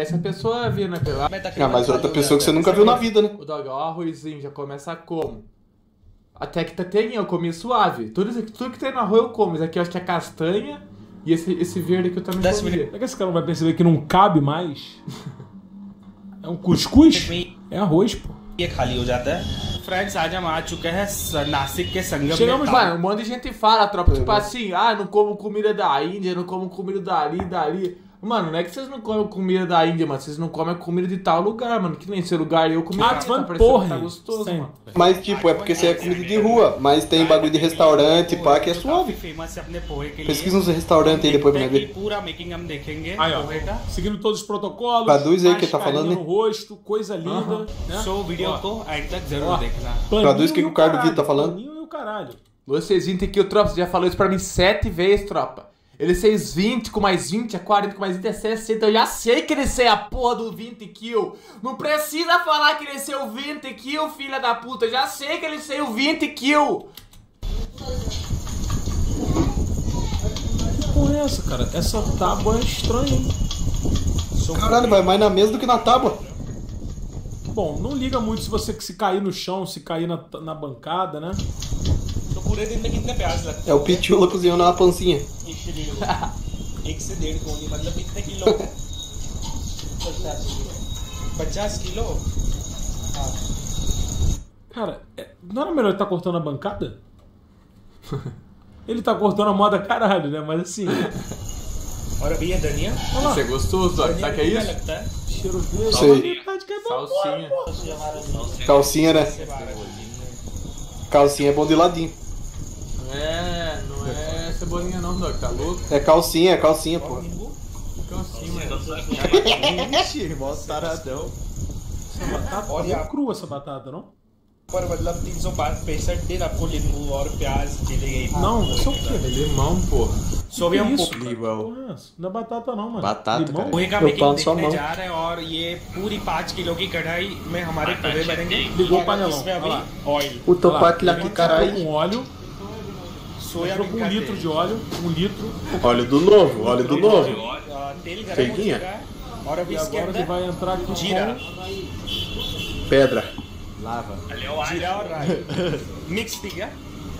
parece a pessoa vindo pela. Ah, mas outra pessoa que você nunca viu na vida, né? O dog, ó, o arrozinho já começa como? Até que tá tem, eu comi suave. Tudo, isso- tudo que tem no arroz eu como. Isso aqui eu acho que é castanha. E esse, esse verde aqui eu também Dez comi. Será que esse cara não vai perceber que não cabe mais? É um cuscuz? É arroz, pô. ये खाली हो जाता है फ्रेंड्स आज हम आ चुके हैं स- नासिक के संगम Chegamos में Mano, um monte de gente fala, tropa, tipo assim, ah, não como comida da Índia, não como comida dali, dali. Mano, não é que vocês não comem comida da Índia, mano. Vocês não comem a comida de tal lugar, mano. Que nem esse lugar eu comi. Ah, tá porra. Tá gostoso, Sempre. mano. Mas, tipo, é porque você é comida de rua. Mas tem bagulho de restaurante, pá, que é suave. Pesquisa uns restaurantes aí depois pra ver. Aí, ó. Seguindo todos os protocolos. Traduz aí que tá falando, né? rosto, coisa linda. Né? Sou vídeo, tá dizendo, é Traduz tá. o que o Cardo Vitor tá falando. Vocês entendem que o Tropa já falou isso pra mim sete vezes, Tropa. Ele fez 20 com mais 20, é 40 com mais 20, é 60. Eu já sei que ele sei a porra do 20 kill. Não precisa falar que ele sei o 20 kill, filha da puta. Eu já sei que ele sei o 20 kill. Que porra é essa, cara? Essa tábua é estranha, hein? Caralho, vai mais na mesa do que na tábua. Bom, não liga muito se você se cair no chão, se cair na, na bancada, né? É o Pitula cozinhando na pancinha. हैं एक से डेढ़ एक से डेढ़ कोनी मतलब कितने किलो है पचास kilo Cara, é- não era melhor ele tá cortando a bancada? ele tá cortando a moda caralho, né? Mas assim, और अभी ये धनिया olha lá, Isso é gostoso, ó. Sabe o que é कितना isso? लगता है cheiro verde. Sei. olha a metade que é bom. Salsinha. Calcinha, né? Calcinha é bom de ladinho. Não é, não é cebolinha não, Doc. Tá louco? É calcinha, é calcinha, pô. Calcinha, mano. Ixi, irmão taradão. Essa batata tá meio crua essa batata, não? पर मतलब तीन सौ पैंसठ दिन आपको नींबू और प्याज मिलेगी Não, isso é o quê? É limão, porra. सो भी हम isso? Limão. Porra, é essa? Não é batata não, mano. Batata, Limão? cara. पोहे का तो मेकिंग पाँच सौ देखने मऊ। जा रहे हैं और ये पूरी पाँच किलो की कढ़ाई में हमारे पोहे बनेंगे Ligou o और panelão. इसमें Olha lá. अभी oil Puta Olha lá, parte lá ele que entrou caralho. com óleo, Foi com um litro de óleo, um litro. Óleo do novo, óleo do novo. Peguinha. Agora ele vai entrar aqui Tira. Pedra. Lava. Girar o raio. Mix pigar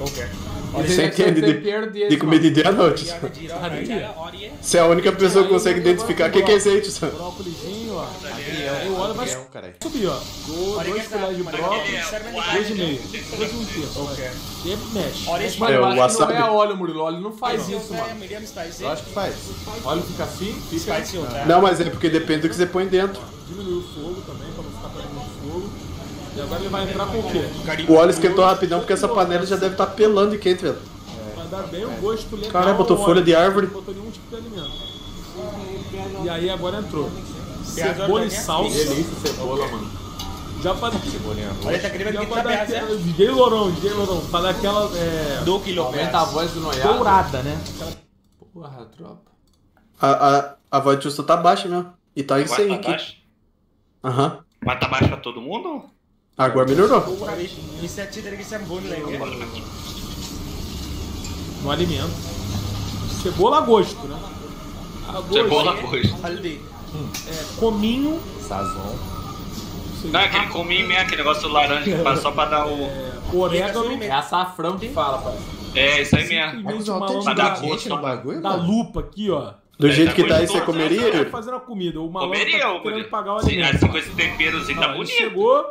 qualquer. Você entende de, de comida à noite. Você é a única pessoa que consegue identificar o que, que é azeite, sabe? Brócolizinho, ó. Eu olho, vai subir, ó. Dois filés de brócolis, dois e meio. Dois e um terço. Sempre mexe. É, mas eu acho que não é óleo, Murilo. Óleo não faz isso, mano. É, eu acho que faz. Óleo fica assim, fica... assim. Não, mas é porque depende do que você põe dentro. Diminui o fogo também, pra não ficar pegando fogo. E agora ele vai entrar com o quê? O óleo esquentou rapidão porque essa panela já deve estar pelando de quente, velho. Vai dar bem o gosto legal. Caralho, botou folha de árvore. Não botou nenhum tipo de alimento. E aí agora entrou. Cebola e é salsa. Assim. Delícia, cebola, mano. Já faz dar. Olha, tá querendo né? que tá. DJ Lourão, DJ Lourão. Faz aquela. É... Do que Aumenta a voz do noiado. Dourada, né? Porra, tropa. A, a, a voz de justo tá baixa mesmo. E tá em 100 tá aqui. Aham. Mas tá baixa todo mundo? Agora melhorou. No é é né? alimento. Cebola é a gosto, né? A gosto. Cebola a gosto. Hum. É, cominho. Sazon. Não, aquele cominho mesmo, aquele negócio laranja que passa só pra dar o. Orégano. É açafrão que fala, pai. É, isso aí mesmo. Pra uma gosto, no bagulho, da lupa aqui, ó. Do é, jeito tá que tá aí, você comeria? Tá fazendo a comida. O maluco tá comeria, tá querendo pagar o alimento. Assim, com esse temperozinho, tá bonito. Chegou,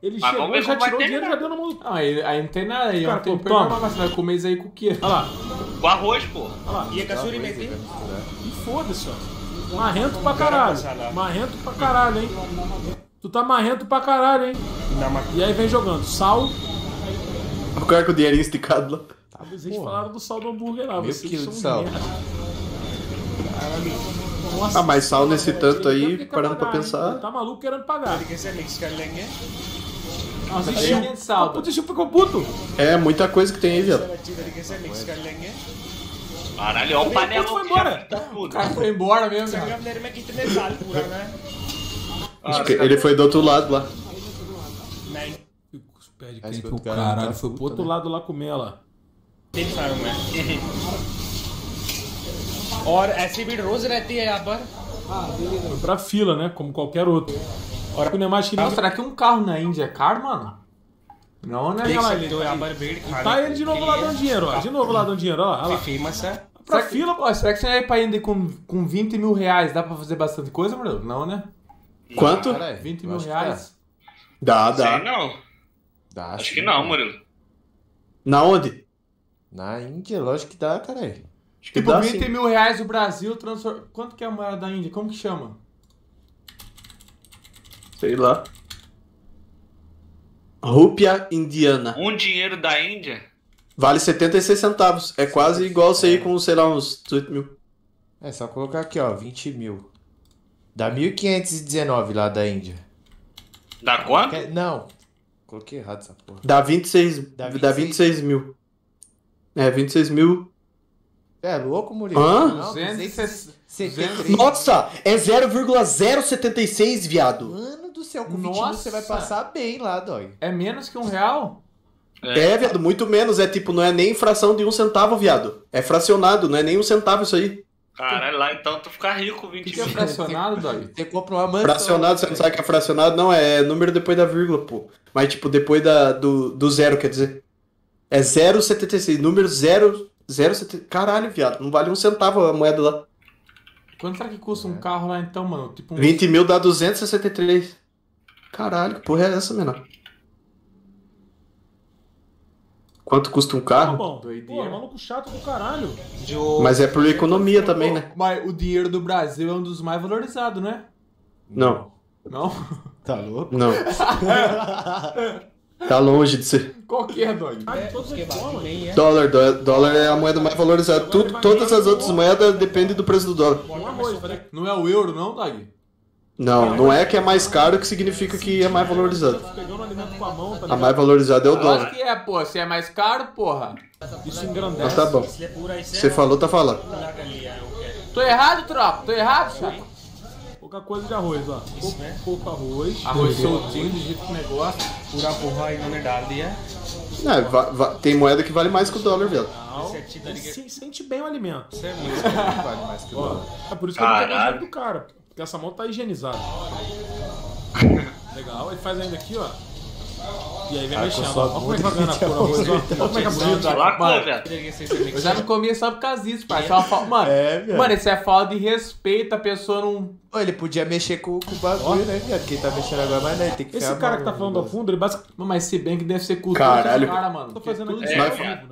ele Mas chegou, já tirou o dinheiro e já deu na mão do. Ah, aí, aí não tem nada aí. Cara, ontem, pô, você vai comer isso aí com o quê? Olha lá. Com arroz, pô. Olha lá. E a caçura e Que foda-se, ó. Marrento pra caralho. Marrento pra caralho, hein. Tu tá marrento pra caralho, hein. E aí vem jogando sal. O cara com o dinheirinho esticado lá. Tá, vocês falaram do sal do hambúrguer lá. Vocês quilo de sal. Nossa, ah, mas sal nesse tanto aí, parando pagar, pra pensar. Tá maluco querendo pagar. Nossa, Ixi, cheio de saldo. Puta, isso ficou puto. É, muita coisa que tem aí, velho. अच्छी तरीके से मिक्स कर लेंगे Caralho, olha o panelão foi que embora. já tá O tudo. cara foi embora mesmo, cara. Sangamner में कितने साल पुराना है Acho que ele foi do outro lado lá. Nineteen Pede Acho quem que pro o cara caralho. tá Foi pro puta, outro né? lado lá comer lá. Farm में और ऐसी भीड़ रोज रहती है यहाँ पर Foi pra fila, né? Como qualquer outro. Ora, o Neymar queria... Não, será que um carro na Índia é caro, mano? Não, né? देख lá, सकते ele- हो यहाँ पर भीड़ खाने Tá ele de novo lá dando dinheiro, ó. De novo lá dando dinheiro, ó. Olha lá. Famous है Pra Será que, fila, ó, será que você vai pra Índia com, com 20 mil reais? Dá pra fazer bastante coisa, Murilo? Não, né? Quanto? Caralho, 20 eu mil acho que reais. Dá, Sei dá. não. Dá, Acho sim. que não, Murilo. Na onde? Na Índia, lógico que dá, caralho. Acho que Tipo, dá 20 sim. mil reais o Brasil transforma. Quanto que é a moeda da Índia? Como que chama? Sei lá. Rúpia indiana. Um dinheiro da Índia? Vale 76 centavos. É quase igual você ir com, sei lá, uns 18 mil. É só colocar aqui, ó, 20 mil. Dá 1.519 lá da Índia. Dá quanto? Quer- Não, coloquei errado essa porra. Dá 26, Dá dá 26 mil. É, 26 mil. É louco, Murilo? Hã? Não, 273. Nossa, é 0,076, viado. Mano do céu, com 20 mil Nossa. você vai passar bem lá, dói. É menos que um real? É, viado, muito menos. É tipo, não é nem fração de um centavo, viado. É fracionado, não é nem um centavo isso aí. Caralho, lá então tu fica rico com O 20 que, que é fracionado, Dói? Você compra uma mansão. Fracionado, você não sabe que é fracionado? Não, é número depois da vírgula, pô. Mas, tipo, depois da, do, do zero, quer dizer. É 0,76. Número 0, 0,70. Caralho, viado. Não vale um centavo a moeda lá. Quanto será que custa um carro lá então, mano? Tipo um 20 mil dá 263. Caralho, que porra é essa, menor? Quanto custa um Tá carro? bom. Doideira. Pô, maluco chato do caralho. Mas é por economia também, né? Mas o dinheiro do Brasil é um dos mais valorizados, né? Não, Não? Tá louco? não. Tá longe de ser. Qual que ah, é, Dog? É, dólar. É. Dólar, é a moeda mais valorizada. Tudo, todas as outras moedas dependem do preço do dólar. Né? Não é o euro, não, Dog? Não, não é que é mais caro que significa que é mais né? valorizado. A tá mais valorizada é o dólar. Claro que é, pô. Se é mais caro, porra. Isso engrandece. Mas tá bom. É você é falou, tá falando. Tô errado, tropa? Tô errado, chato? Pouca coisa de arroz, ó. Pouco, né? pouco arroz. Arroz soltinho, de jeito que negócio. Pura porra aí, na verdade, é. É, va- va- tem moeda que vale mais que o dólar, velho. É tipo Se- sente bem o alimento. Isso é música que vale mais que o dólar. é por isso que ele não quero dinheiro do cara, porque essa mão tá higienizada. Legal, ele faz ainda aqui, ó. E aí vem ah, mexendo. Olha como é que vai ganhando a cor. Olha como é que é bonito. Mano, eu já não comia só por causa disso, pai. É mano, é, mano, isso é falta de respeito. A pessoa não. Ele podia mexer com, com o bagulho, né, viado? Quem tá mexendo agora, mas né, tem que Esse cara que tá falando ao fundo, ele basicamente. Mas se bem que deve ser cultura Caralho. cara, mano. Tô fazendo tudo isso, é né?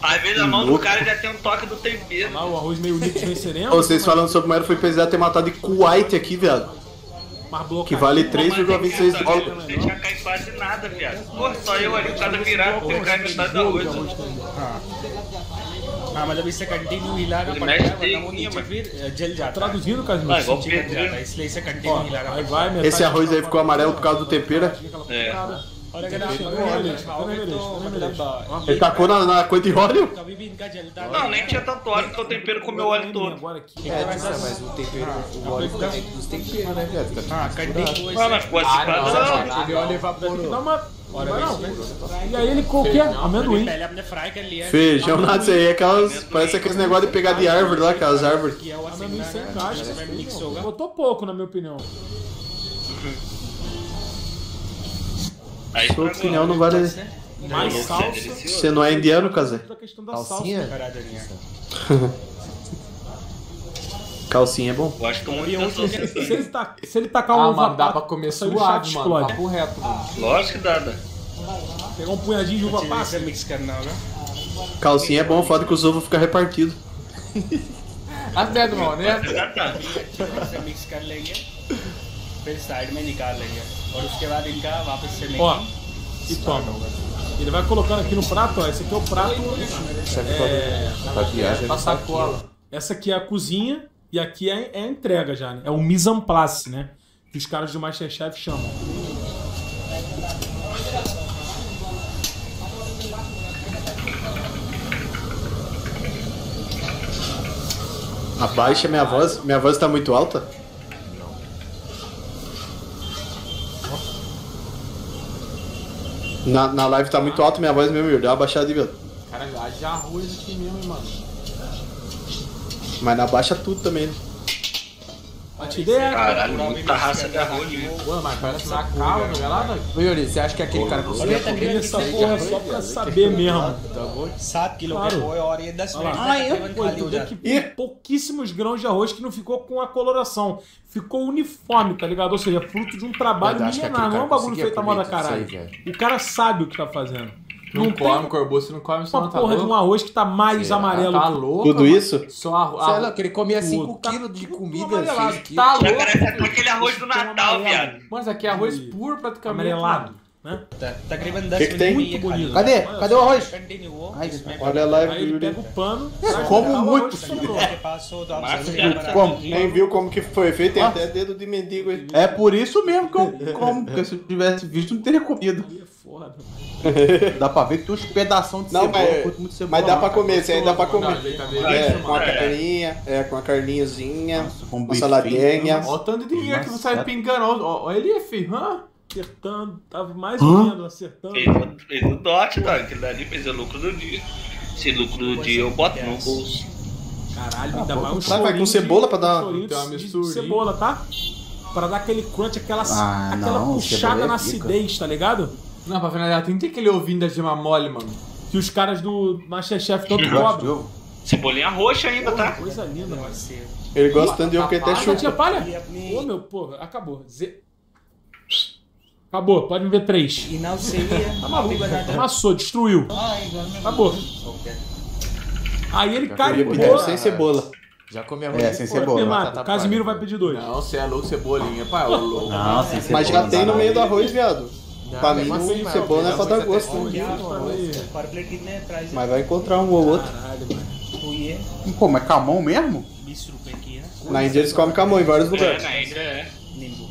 Às vezes a mão do cara já tem um toque do tempero. Ah, o arroz meio líquido sem sereno. Vocês falando sobre o Mario foi precisar ter matado de Kuwait aqui, viado. Mas bloqueado. Que vale Pô, mas 3,26 aqui, dólares. Não deixa cair quase nada, viado. Pô, só eu ali, o cara virado, ele cai metade do arroz. हाँ मतलब इससे कंटिन्यू हिलाना ये पड़ता मैच है वरना देख वो नहीं है नीचे मैं। फिर जल जाता है Traduzindo, Casimiro. Vai, igual नीचे जल Pedro. जाता है इसलिए इसे कंटिन्यू हिलाना Aí पड़ता vai, metade. Esse arroz aí ficou amarelo por causa do tempero. É. Ele tacou na, na coisa de óleo? Não, nem tinha tanto óleo que o é, é tempero comeu o óleo todo. É, mas o tempero, o óleo fica dentro dos temperos, né, viado? Ah, cadê? Ah, mas ficou assim pra não. Ele olha Não, não, tá e aí ele qualquer amendoim. Feijão nada, isso aí é aquelas. Parece aqueles negócio de pegar de árvore lá, aquelas árvores. Amendoim sem caixa. Botou pouco, na minha opinião. Aí Sua opinião não vale. Né? Mais é salsa. Você não é indiano, Kazé? Calcinha? Né? Calcinha é bom. Eu acho que eu morri ontem. Se ele, tá, se ele tacar um ah, mano, dá pra comer suave, mano. Explode. Papo reto, mano. Lógico que dá, dá. Pegar um punhadinho de uva passa. mexicano, não, né? Calcinha é bom, foda que os ovos ficam repartidos. Até né? do mal, né? Pensar, me. Mix कर लेंगे फिर साइड में निकाल लेंगे और उसके बाद इनका वापस से Ó, making e toma. Ele vai colocando aqui no prato, ó. Esse aqui é o prato. Serve É, pra, pra viagem. Pra sacola. essa aqui é a cozinha e aqui é, é a entrega já, né? É o mise en place, né? Que os caras do Masterchef chamam. Abaixa minha voz. Minha voz tá muito alta? Na, na live tá muito alta minha voz mesmo, Yuri. Dá uma baixada aí, velho. Cara, haja arroz aqui mesmo, hein, mano. Mas na baixa tudo também, né? te der. Caralho, muita raça né? de arroz, né? Pô, mas parece uma calma, não é lá, velho? Ô, Yuri, você acha que aquele cara conseguiu tá comer essa porra só pra saber mesmo? Tá sabe que ele é a orelha das senhora. Tá ah, eu E pouquíssimos grãos de arroz que não ficou com a coloração. Ficou uniforme, tá ligado? Ou seja, fruto de um trabalho milenar, Não é um bagulho feito a moda caralho. O cara sabe o que tá fazendo. Não, não come tem... você não come, só não tá porra louco. de um arroz que tá mais Será? amarelo. Tá louco. Tudo isso? Só arroz. Sei lá, que ele assim comia 5 quilos de comida. Assim, tá louco. Cara, aquele arroz do Natal, viado. Mano, isso aqui é arroz puro praticamente. Amarelado. Né? Tá, tá gravando 10 minutos. Muito bonito. Cadê? Cadê o arroz? Olha lá, Aí ele pega o pano. Eu como muito. Como? Nem viu como que foi feito. Tem ah. até dedo de mendigo aí. É por isso mesmo que eu como. Porque se eu tivesse visto, não teria comido. Foda. Dá pra ver que tem uns pedaços de Não, cebola, mas- curto muito cebola. Mas dá pra comer, esse aí dá pra comer. É, isso, com a mano. carninha, é, com a carninhazinha, cara. Com uma saladinha. Olha o tanto de dinheiro que você Nossa. vai pingando. Olha ele, filho. Hã? Acertando, tava mais ou menos acertando. Fez, o- fez o dote, tá? Aquilo dali fez o lucro do dia. Esse lucro do dia eu boto no bolso. Caralho, ainda mais um Vai, vai com chorinho cebola de- pra dar- um chorinho uma misturinha. cebola, tá? Pra dar aquele crunch, aquela, Ah, aquela não, puxada é na acidez, tá ligado? Não, pra finalizar, tem que ter aquele ovinho da gema mole, mano. Que os caras do Masterchef todo cobram. Cebolinha roxa ainda, tá? Coisa linda, mano. Ele gosta tanto de eu que até chupa. Tia palha? Ô, meu, porra, acabou. Z... Acabou, pode me ver três. E não seria. Tá maluco, amassou, destruiu. Acabou. Aí ele carimbou. sem cebola. Já comi a É, sem cebola. Mata, Casimiro vai pedir dois. Não, você é louco, cebolinha. Pai, é louco. Não, sem cebola. Mas já tem no meio do arroz, viado pra mim, é né? o Cebola é pra dar gosto. Mas vai encontrar um ou outro. Pô, mas camão mesmo? Na Índia eles comem camão em vários lugares. É, na Índia é.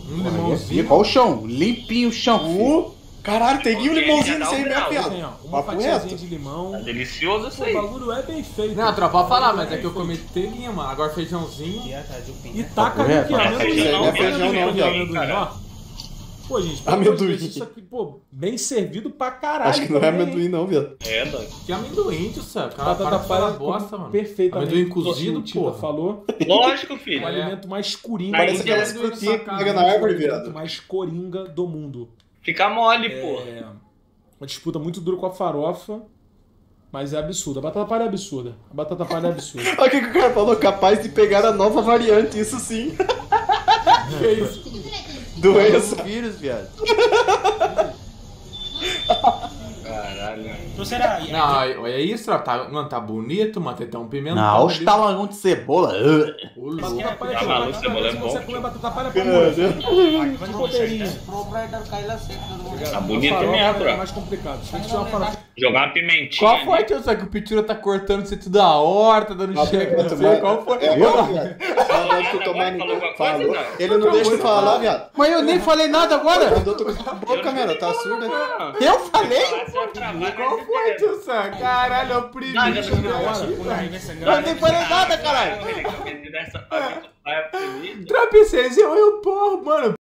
Um limãozinho. Olha o chão, limpinho o chão. Caralho, tem um limãozinho nisso aí, minha piada. Uma fatiazinha de limão. Tá delicioso isso aí. O bagulho é bem feito. Não, tropa falar, mas é que eu comi telinha, mano. Agora feijãozinho. E taca aqui, é ó. Não é feijão não, viado. Pô, gente, Amendoim. Deus, Isso aqui, pô, bem servido pra caralho. Acho que não é amendoim não, viado. É, doido. Que amendoim, tio céu. Cara, Batata palha bosta, mano. Perfeitamente. Amendoim cozido, O porra. falou. Lógico, O filho. É. alimento mais coringa. Parece aquelas frutinhas que pega na o árvore, alimento viado. mais coringa do mundo. Fica mole, pô. É uma disputa muito dura com a farofa, mas é absurda. A batata palha é absurda. A batata palha é absurda. Olha o que, que o cara falou, capaz de pegar a nova variante, isso sim. Que isso? Doença. É vírus, viado. Caralho. Então será? Não, é isso, tá, mano, tá bonito, mano, tem até um pimentão. Não, hoje tá langão de cebola. O louco. Ah, maluco, cebola é bom. Você come batata palha. Vai de boteirinha. Proprietário cai lá sempre. A farofa mesmo, É mais complicado. Tem que tirar uma farofa. Jogar uma pimentinha. Qual foi, tio? Só que o Pitura tá cortando você tudo da horta, dando Ah, cheque. Não sei qual foi. É bom, viado. Falou no... coisa, Falou. Ele não deixa tu falar, viado. Mas eu nem falei nada agora. Mandou tu... Boca, mano, tá surda. Eu falei. Qual foi, tio? Sam? Caralho, é o primeiro. Né? Eu nem falei nada, caralho. Trapecês, eu, eu, porra, mano.